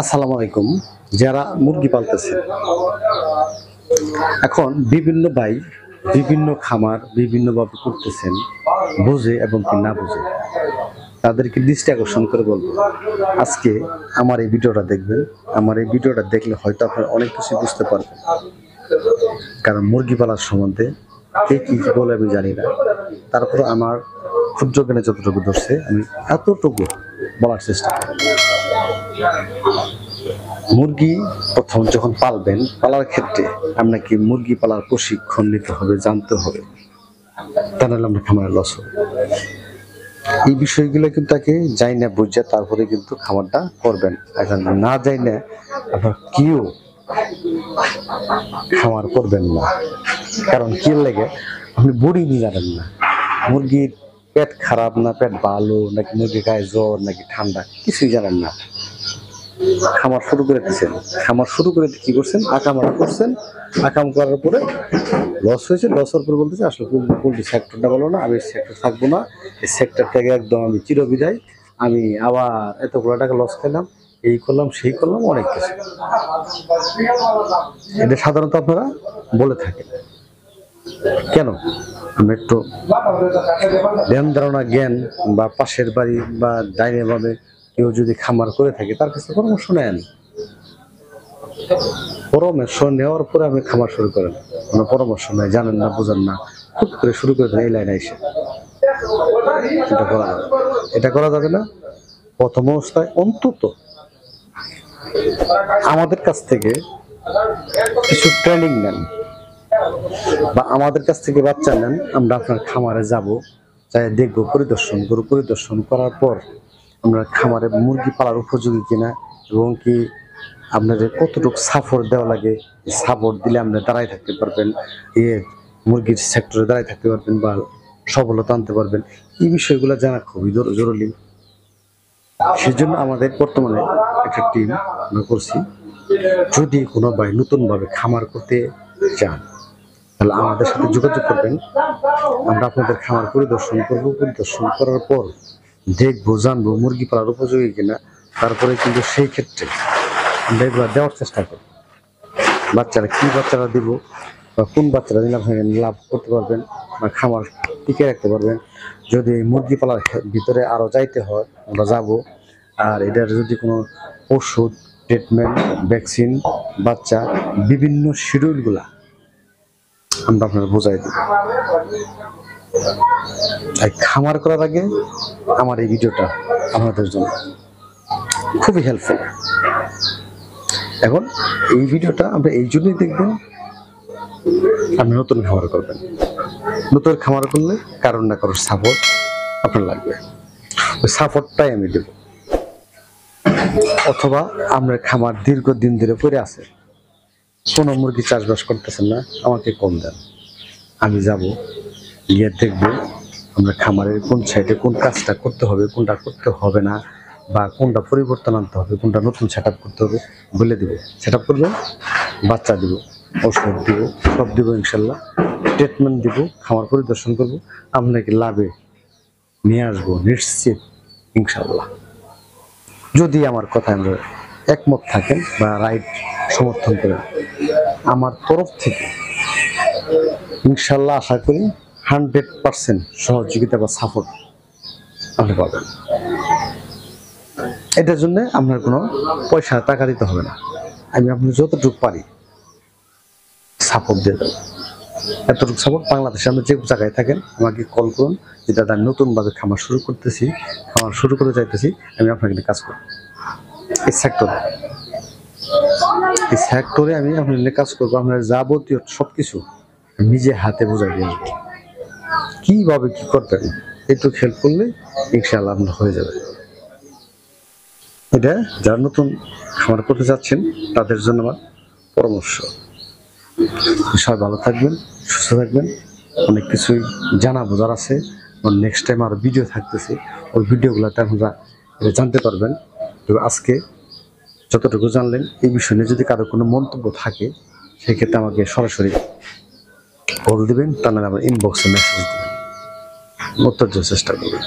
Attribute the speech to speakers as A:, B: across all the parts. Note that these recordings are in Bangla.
A: আসসালামু আলাইকুম। যারা মুরগি পালতেছে এখন বিভিন্ন ভাই বিভিন্ন খামার বিভিন্নভাবে করতেছেন, বুঝে এবং কি না বুঝে, তাদেরকে দৃষ্টি আকর্ষণ করে বলব। আজকে আমার এই ভিডিওটা দেখবেন। আমার এই ভিডিওটা দেখলে হয়তো আপনারা অনেক কিছু বুঝতে পারবেন। কারণ মুরগি পালার সম্বন্ধে কে কি বলে আমি জানি না। তারপর আমার ক্ষুদ্র জ্ঞানে যতটুকু ধরছে, আমি এতটুকু বলার চেষ্টা মুরগি প্রথম যখন পালবেন, পালার ক্ষেত্রে আপনাকে মুরগি পালার প্রশিক্ষণ নিতে হবে, জানতে হবে। তা নাহলে আপনার খামারের লস হবে। এই বিষয়গুলো কিন্তু তাকে যাই না বুঝে তারপরে কিন্তু খামারটা করবেন। এখন না যাই না আপনার কেউ খামার করবেন না। কারণ কি লেগে? আপনি বড়ি জানেন না। মুরগির পেট খারাপ না, পেট ভালো, নাকি মুরগির গায়ে জ্বর, নাকি ঠান্ডা, কিছুই জানেন না। খামার শুরু করে দিচ্ছেন খামার শুরু করে কি করছেন? আকামারা করছেন। আকাম করার পরে লস হয়েছে। লস হওয়ার পরে বলতেছে, আসলে পোলট্রি সেক্টরটা বলো না, আমি সেক্টর থাকব না। এই সেক্টর থেকে একদম আমি চিরবিদায়। আমি আবার এতগুলো টাকা লস খেলাম, এই করলাম, সেই করলাম, অনেক কিছু। এটা সাধারণত আপনারা বলে থাকেন। কেন? আমরা একটু ধ্যান ধারণা, জ্ঞান বা পাশের বাড়ি বা ডাইনে ভাবে কেউ যদি খামার করে থাকে, তার কাছে পরামর্শ নেন। পরামর্শ নেওয়ার পরে আপনি খামার শুরু করেন। কোনো পরামর্শ নেই, জানেন না, বোঝেন না। খুব করে শুরু করে এই লাইনে এসে এটা করা যাবে এটা করা যাবে না। প্রথম অবস্থায় অন্তত আমাদের কাছ থেকে কিছু ট্রেনিং নেন। বা আমাদের কাছ থেকে বাচ্চা নেন, আমরা আপনার খামারে যাব যাই দেখব পরিদর্শন করব। পরিদর্শন করার পর আমরা খামারে মুরগি পালার উপযোগী কিনা এবং কি আপনাদের কতটুকু সাপোর্ট দেওয়া লাগে সাপোর্ট দিলে আপনি দাঁড়ায় থাকতে পারবেন ইয়ে মুরগির সেক্টরে দাঁড়ায় থাকতে পারবেন বা সফলতা আনতে পারবেন। এই বিষয়গুলো জানা খুবই জরু- জরুরি। সেজন্য আমাদের বর্তমানে একটা টিম আমরা করছি। যদি কোনো ভাই নতুনভাবে খামার করতে চান তাহলে আমাদের সাথে যোগাযোগ করবেন। আমরা আপনাদের খামার পরিদর্শন করব। পরিদর্শন করার পর দেখব, জানব মুরগি পালার উপযোগী কিনা। তারপরে কিন্তু সেই ক্ষেত্রে আমরা এগুলো দেওয়ার চেষ্টা করব। বাচ্চারা কী বাচ্চারা দিব বা কোন বাচ্চারা দিলে আপনি লাভ করতে পারবেন বা খামার টিকে রাখতে পারবেন? যদি মুরগি পালার ভিতরে আরও যাইতে হয়, আমরা যাব। আর এটার যদি কোনো ওষুধ ট্রিটমেন্ট ভ্যাকসিন বাচ্চা, বিভিন্ন শিডিউলগুলা আমরা আপনার বোঝাই দিই। তাই খামার করার আগে আমার এই ভিডিওটা আপনাদের জন্য খুবই হেল্পফুল এখন এই ভিডিওটা আমরা এই জন্যই দেখবেন, আপনি নতুন খামার করবেন। নতুন খামার করলে কারণ না কারোর সাপোর্ট আপনার লাগবে। ওই সাপোর্টটাই আমি দেব। অথবা আমরা খামার দীর্ঘদিন ধরে পড়ে আছে। কোনো মুরগি চাষবাস করতেছেন না, আমাকে কম দেন। আমি যাব, গিয়ে দেখব আমরা খামারের কোন সাইডে কোন কাজটা করতে হবে, কোনটা করতে হবে না, বা কোনটা পরিবর্তন আনতে হবে, কোনটা নতুন সেট করতে হবে বলে দিব। সেট করব, বাচ্চা দিব ওষুধ দিব, সব দিব ইনশাল্লাহ। ট্রিটমেন্ট দিব, খামার পরিদর্শন করব, আপনাকে লাভে নিয়ে আসব নিশ্চিত ইনশাল্লাহ। যদি আমার কথায় আমরা একমত থাকেন বা রাইট সমর্থন করেন। আমার তরফ থেকে। ইনশাল্লাহ আশা করি হান্ড্রেড পার্সেন্ট সহযোগিতা বা সাপোর্ট আপনি পাবেন। এটার জন্য আপনার কোনো পয়সা, টাকা দিতে হবে না। আমি আপনি যতটুকু পারি সাপোর্ট দিয়ে দেবো। এতটুকু সাপোর্ট বাংলাদেশে আপনি যে জায়গায় থাকেন, আমাকে কল করুন। যেটা আমি নতুনভাবে খামার শুরু করতেছি, খামার শুরু করে যাইতেছি আমি আপনাকে কাজ করব। এই সেক্টরে এই সেক্টরে আমি আপনার কাজ করব আপনার যাবতীয় সব কিছু নিজে হাতে বোঝাই দিয়ে আসব। কীভাবে কি করবেন? একটু হেল্প করলে ইনশাআল্লাহ আপনার হয়ে যাবে। এটা যারা নতুন খামার করতে যাচ্ছেন, তাদের জন্য আমার পরামর্শ। সবাই ভালো থাকবেন, সুস্থ থাকবেন। অনেক কিছুই জানা বোঝার আছে নেক্সট টাইম আরও ভিডিও থাকতেছে, ওই ভিডিওগুলোতে আপনারা জানতে পারবেন। আজকে যতটুকু জানলেন, এই বিষয় নিয়ে যদি কারও কোনো মন্তব্য থাকে, সেক্ষেত্রে আমাকে সরাসরি কল দেবেন, তা নাহলে আমার ইনবক্সে মেসেজ দেবেন। উত্তর দেওয়ার চেষ্টা করবেন।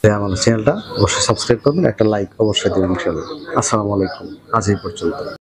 A: তাই আমার চ্যানেলটা অবশ্যই সাবস্ক্রাইব করবেন, একটা লাইক অবশ্যই দেবেন আসসালামু আলাইকুম, আজ এই পর্যন্ত।